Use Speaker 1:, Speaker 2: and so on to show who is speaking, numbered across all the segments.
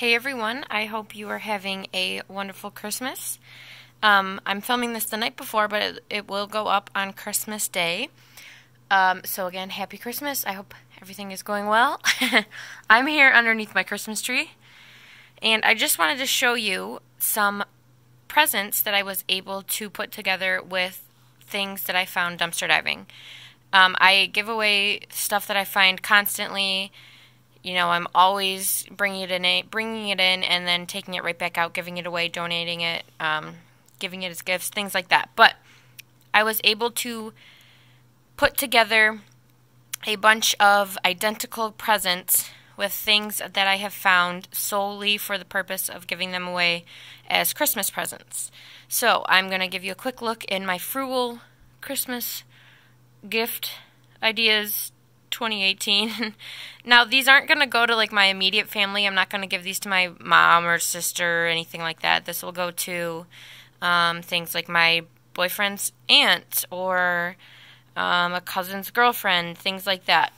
Speaker 1: Hey everyone, I hope you are having a wonderful Christmas. Um, I'm filming this the night before, but it, it will go up on Christmas Day. Um, so again, happy Christmas. I hope everything is going well. I'm here underneath my Christmas tree, and I just wanted to show you some presents that I was able to put together with things that I found dumpster diving. Um, I give away stuff that I find constantly you know, I'm always bringing it in, bringing it in, and then taking it right back out, giving it away, donating it, um, giving it as gifts, things like that. But I was able to put together a bunch of identical presents with things that I have found solely for the purpose of giving them away as Christmas presents. So I'm going to give you a quick look in my frugal Christmas gift ideas 2018. now, these aren't going to go to like my immediate family. I'm not going to give these to my mom or sister or anything like that. This will go to um, things like my boyfriend's aunt or um, a cousin's girlfriend, things like that.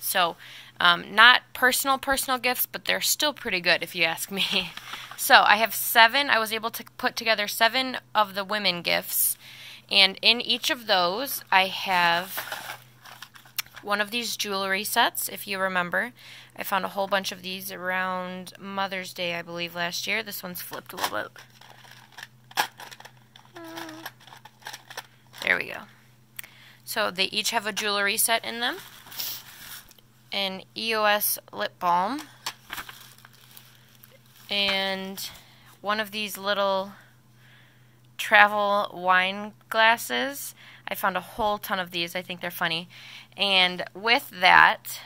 Speaker 1: So, um, not personal, personal gifts, but they're still pretty good if you ask me. so, I have seven. I was able to put together seven of the women gifts. And in each of those, I have one of these jewelry sets, if you remember. I found a whole bunch of these around Mother's Day, I believe, last year. This one's flipped a little bit. There we go. So they each have a jewelry set in them. An EOS lip balm. And one of these little travel wine glasses. I found a whole ton of these. I think they're funny. And with that,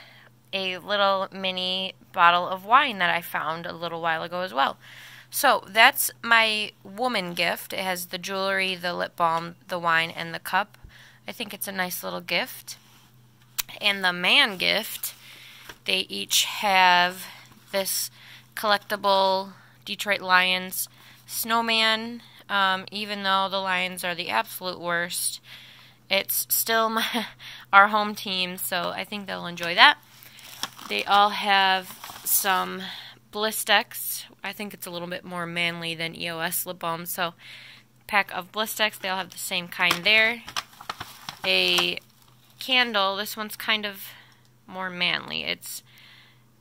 Speaker 1: a little mini bottle of wine that I found a little while ago as well. So that's my woman gift. It has the jewelry, the lip balm, the wine, and the cup. I think it's a nice little gift. And the man gift, they each have this collectible Detroit Lions snowman. Um, even though the Lions are the absolute worst, it's still my, our home team, so I think they'll enjoy that. They all have some Blistex. I think it's a little bit more manly than EOS lip balm, so pack of Blistex. They all have the same kind there. A candle. This one's kind of more manly. It's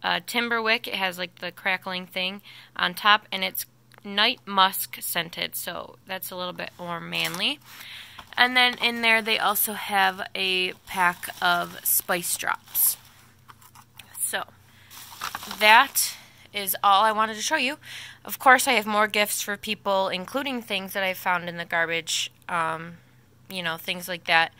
Speaker 1: a timber wick. It has like the crackling thing on top, and it's night musk scented, so that's a little bit more manly. And then in there they also have a pack of spice drops. So that is all I wanted to show you. Of course, I have more gifts for people, including things that I found in the garbage, um, you know, things like that.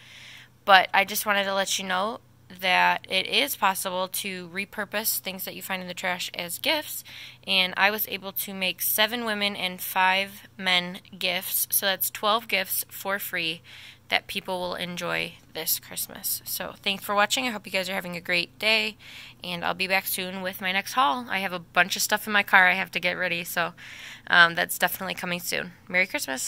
Speaker 1: But I just wanted to let you know that it is possible to repurpose things that you find in the trash as gifts. And I was able to make seven women and five men gifts. So that's 12 gifts for free that people will enjoy this Christmas. So thanks for watching. I hope you guys are having a great day. And I'll be back soon with my next haul. I have a bunch of stuff in my car I have to get ready. So um, that's definitely coming soon. Merry Christmas.